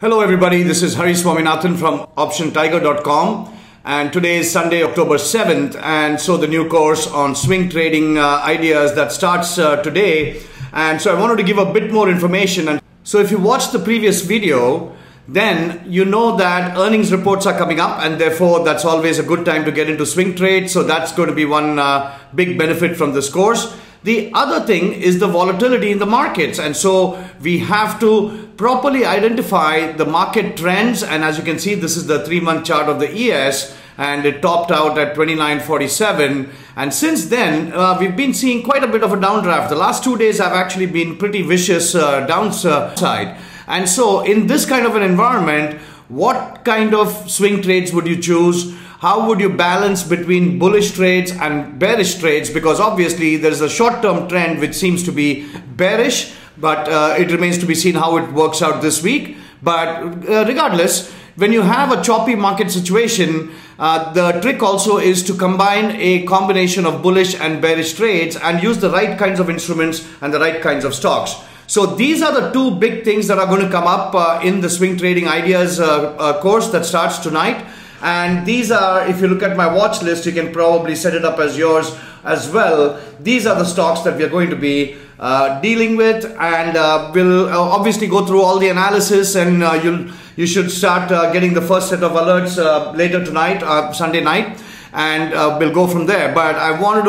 Hello, everybody. This is Hari Swaminathan from OptionTiger.com. And today is Sunday, October 7th. And so the new course on swing trading uh, ideas that starts uh, today. And so I wanted to give a bit more information. And so if you watched the previous video, then you know that earnings reports are coming up and therefore that's always a good time to get into swing trade. So that's going to be one uh, big benefit from this course. The other thing is the volatility in the markets. And so we have to properly identify the market trends. And as you can see, this is the three month chart of the ES and it topped out at 29.47. And since then, uh, we've been seeing quite a bit of a downdraft. The last two days have actually been pretty vicious uh, downside. And so in this kind of an environment, what kind of swing trades would you choose? How would you balance between bullish trades and bearish trades? Because obviously there's a short term trend which seems to be bearish, but uh, it remains to be seen how it works out this week. But uh, regardless, when you have a choppy market situation, uh, the trick also is to combine a combination of bullish and bearish trades and use the right kinds of instruments and the right kinds of stocks. So these are the two big things that are going to come up uh, in the swing trading ideas uh, uh, course that starts tonight. And these are, if you look at my watch list, you can probably set it up as yours as well. These are the stocks that we are going to be uh, dealing with, and uh, we'll uh, obviously go through all the analysis, and uh, you'll you should start uh, getting the first set of alerts uh, later tonight, Sunday night, and we'll go from there. But I wanted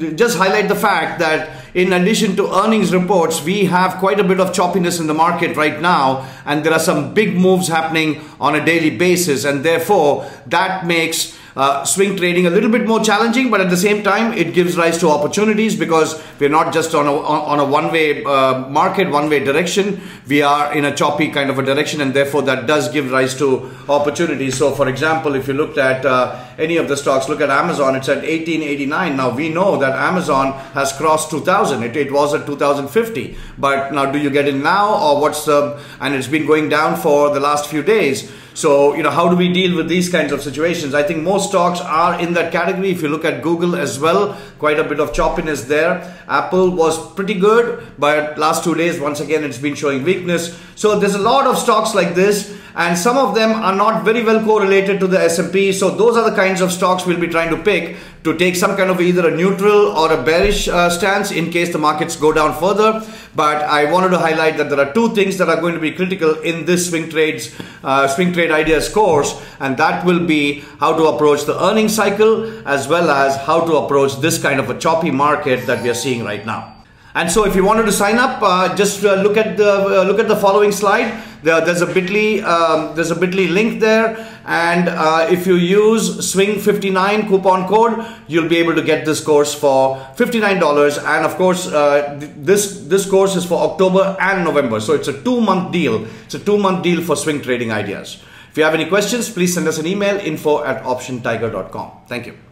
to just highlight the fact that in addition to earnings reports, we have quite a bit of choppiness in the market right now, and there are some big moves happening on a daily basis, and therefore that makes uh, swing trading a little bit more challenging, but at the same time, it gives rise to opportunities because we're not just on a, on a one-way uh, market, one-way direction. We are in a choppy kind of a direction, and therefore that does give rise to opportunities. So, for example, if you looked at uh, any of the stocks, look at Amazon, it's at 1889. Now, we know that Amazon has crossed 2000. It, it was at 2050. But now, do you get in now, or what's the, and it's been going down for the last few days. So, you know, how do we deal with these kinds of situations? I think most stocks are in that category. If you look at Google as well, quite a bit of choppiness there. Apple was pretty good, but last two days, once again, it's been showing weakness. So there's a lot of stocks like this, and some of them are not very well correlated to the S&P. So those are the kinds of stocks we'll be trying to pick to take some kind of either a neutral or a bearish uh, stance in case the markets go down further. But I wanted to highlight that there are two things that are going to be critical in this swing trades, uh, swing trade ideas course, and that will be how to approach the earning cycle as well as how to approach this kind of a choppy market that we are seeing right now. And so if you wanted to sign up, uh, just uh, look at the uh, look at the following slide. There, there's a Bitly um, there's a Bitly link there, and uh, if you use Swing59 coupon code, you'll be able to get this course for $59. And of course, uh, this this course is for October and November, so it's a two month deal. It's a two month deal for swing trading ideas. If you have any questions, please send us an email info at optiontiger.com. Thank you.